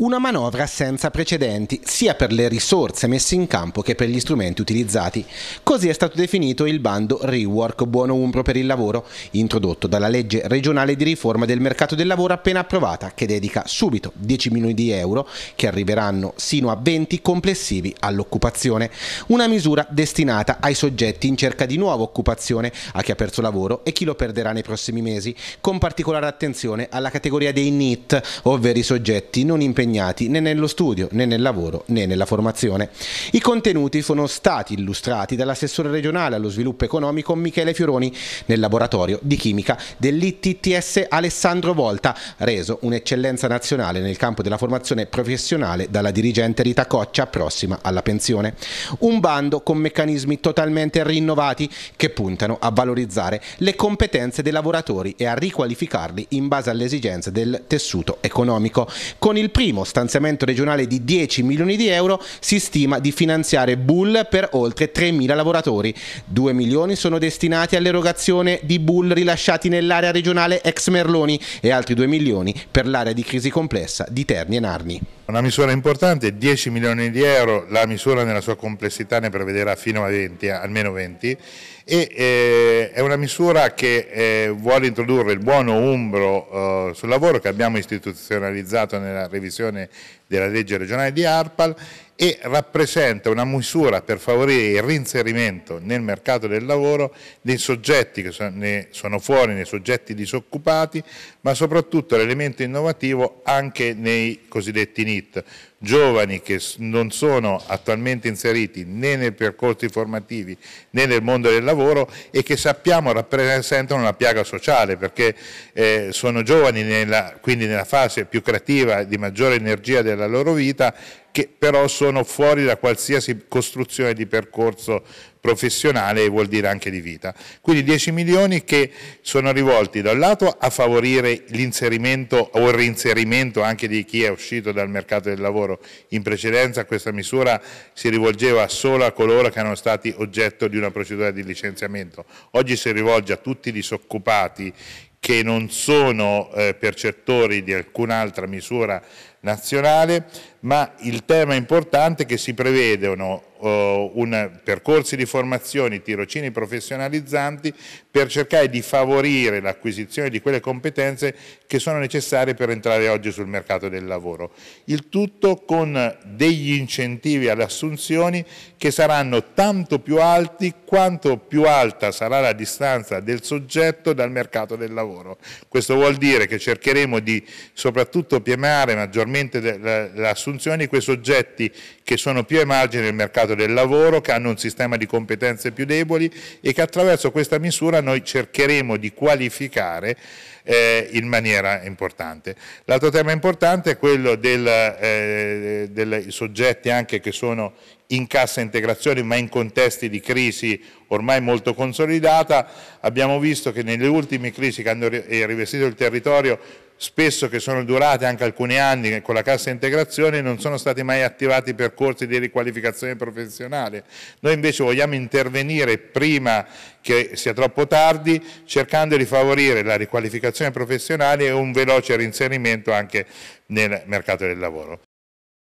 Una manovra senza precedenti, sia per le risorse messe in campo che per gli strumenti utilizzati. Così è stato definito il bando Rework Buono Umbro per il lavoro, introdotto dalla legge regionale di riforma del mercato del lavoro appena approvata, che dedica subito 10 milioni di euro, che arriveranno sino a 20 complessivi all'occupazione. Una misura destinata ai soggetti in cerca di nuova occupazione, a chi ha perso lavoro e chi lo perderà nei prossimi mesi, con particolare attenzione alla categoria dei NIT, ovvero i soggetti non impegnati impegnati né nello studio né nel lavoro né nella formazione. I contenuti sono stati illustrati dall'assessore regionale allo sviluppo economico Michele Fioroni nel laboratorio di chimica dell'ITTS Alessandro Volta, reso un'eccellenza nazionale nel campo della formazione professionale dalla dirigente Rita Coccia prossima alla pensione. Un bando con meccanismi totalmente rinnovati che puntano a valorizzare le competenze dei lavoratori e a riqualificarli in base alle esigenze del tessuto economico. Con il primo primo stanziamento regionale di 10 milioni di euro si stima di finanziare Bull per oltre 3.000 lavoratori. 2 milioni sono destinati all'erogazione di Bull rilasciati nell'area regionale ex Merloni e altri 2 milioni per l'area di crisi complessa di Terni e Narni. Una misura importante, 10 milioni di euro, la misura nella sua complessità ne prevederà fino a 20, almeno 20 e eh, è una misura che eh, vuole introdurre il buono umbro eh, sul lavoro che abbiamo istituzionalizzato nella revisione della legge regionale di Arpal e rappresenta una misura per favorire il reinserimento nel mercato del lavoro dei soggetti che ne sono fuori, nei soggetti disoccupati, ma soprattutto l'elemento innovativo anche nei cosiddetti NIT, giovani che non sono attualmente inseriti né nei percorsi formativi né nel mondo del lavoro e che sappiamo rappresentano una piaga sociale perché eh, sono giovani nella, quindi nella fase più creativa di maggiore energia della loro vita che però sono fuori da qualsiasi costruzione di percorso professionale e vuol dire anche di vita. Quindi 10 milioni che sono rivolti da un lato a favorire l'inserimento o il reinserimento anche di chi è uscito dal mercato del lavoro. In precedenza questa misura si rivolgeva solo a coloro che erano stati oggetto di una procedura di licenziamento. Oggi si rivolge a tutti i disoccupati che non sono eh, percettori di alcun'altra misura nazionale, ma il tema importante è che si prevedono uh, un, percorsi di formazione, tirocini professionalizzanti per cercare di favorire l'acquisizione di quelle competenze che sono necessarie per entrare oggi sul mercato del lavoro. Il tutto con degli incentivi alle assunzioni che saranno tanto più alti quanto più alta sarà la distanza del soggetto dal mercato del lavoro. Questo vuol dire che cercheremo di soprattutto piemare maggiormente le assunzioni quei soggetti che sono più ai margini del mercato del lavoro, che hanno un sistema di competenze più deboli e che attraverso questa misura noi cercheremo di qualificare eh, in maniera importante. L'altro tema importante è quello del, eh, dei soggetti anche che sono in cassa integrazione ma in contesti di crisi ormai molto consolidata. Abbiamo visto che nelle ultime crisi che hanno rivestito il territorio spesso che sono durate anche alcuni anni con la cassa integrazione non sono stati mai attivati percorsi di riqualificazione professionale. Noi invece vogliamo intervenire prima che sia troppo tardi cercando di favorire la riqualificazione professionale e un veloce reinserimento anche nel mercato del lavoro.